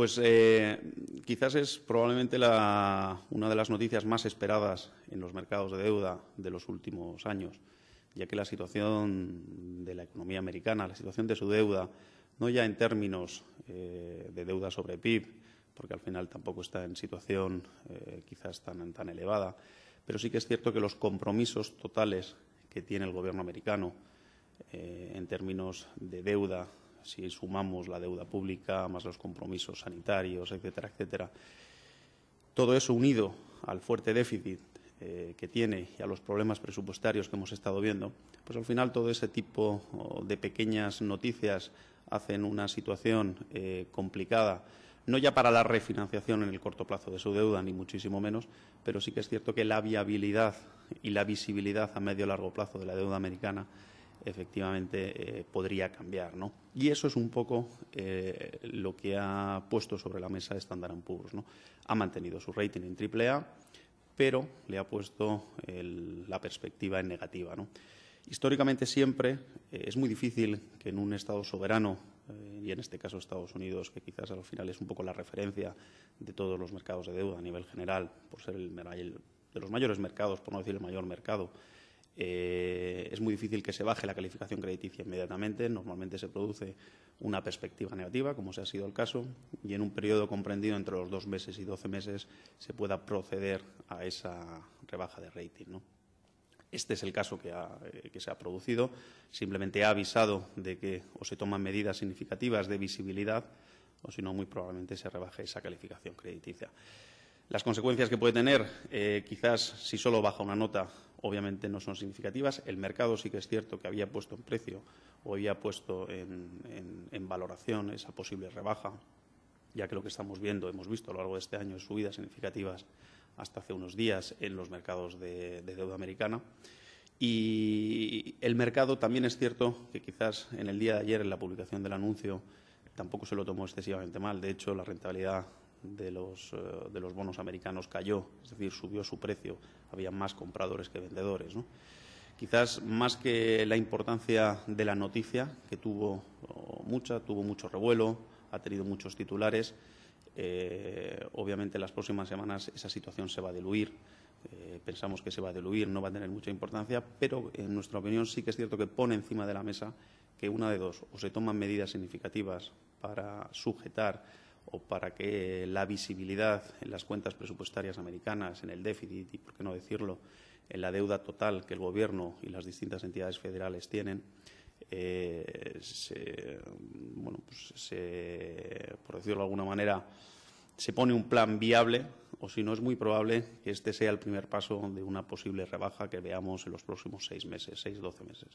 Pues eh, quizás es probablemente una de las noticias más esperadas en los mercados de deuda de los últimos años, ya que la situación de la economía americana, la situación de su deuda, no ya en términos eh, de deuda sobre PIB, porque al final tampoco está en situación eh, quizás tan, tan elevada, pero sí que es cierto que los compromisos totales que tiene el Gobierno americano en términos de deuda, si sumamos la deuda pública más los compromisos sanitarios, etcétera, etcétera, todo eso unido al fuerte déficit eh, que tiene y a los problemas presupuestarios que hemos estado viendo, pues al final todo ese tipo de pequeñas noticias hacen una situación eh, complicada no ya para la refinanciación en el corto plazo de su deuda, ni muchísimo menos, pero sí que es cierto que la viabilidad y la visibilidad a medio y largo plazo de la deuda americana efectivamente eh, podría cambiar. ¿no? Y eso es un poco eh, lo que ha puesto sobre la mesa Standard Poor's. ¿no? Ha mantenido su rating en AAA, pero le ha puesto la perspectiva en negativa. ¿no? Históricamente siempre eh, es muy difícil que en un Estado soberano eh, y en este caso Estados Unidos, que quizás al final es un poco la referencia de todos los mercados de deuda a nivel general, por ser el, de los mayores mercados, por no decir el mayor mercado, eh, es muy difícil que se baje la calificación crediticia inmediatamente. Normalmente se produce una perspectiva negativa, como se ha sido el caso, y en un periodo comprendido entre los dos meses y doce meses se pueda proceder a esa rebaja de rating. Este es el caso eh, que, se ha producido. Simplemente ha avisado de que o se toman medidas significativas de visibilidad o, si no, muy probablemente se rebaje esa calificación crediticia. Las consecuencias que puede tener, eh, quizás si solo baja una nota, obviamente no son significativas. El mercado sí que es cierto que había puesto en precio o había puesto en valoración esa posible rebaja, ya que lo que estamos viendo, hemos visto a lo largo de este año, subidas significativas hasta hace unos días en los mercados de, deuda americana. Y el mercado también es cierto que quizás en el día de ayer, en la publicación del anuncio, tampoco se lo tomó excesivamente mal. De hecho, la rentabilidad de los, eh, de los bonos americanos cayó, es decir, subió su precio. Había más compradores que vendedores. ¿no? Quizás más que la importancia de la noticia, que tuvo mucha, tuvo mucho revuelo, ha tenido muchos titulares, eh, obviamente, en las próximas semanas esa situación se va a diluir. Eh, pensamos que se va a diluir, no va a tener mucha importancia, pero en nuestra opinión sí que es cierto que pone encima de la mesa que una de dos, o se toman medidas significativas para sujetar o para que la visibilidad en las cuentas presupuestarias americanas, en el déficit y, por qué no decirlo, en la deuda total que el Gobierno y las distintas entidades federales tienen, eh, bueno, pues por decirlo de alguna manera, se pone un plan viable o si no es muy probable que este sea el primer paso de una posible rebaja que veamos en los próximos seis meses, seis, doce meses.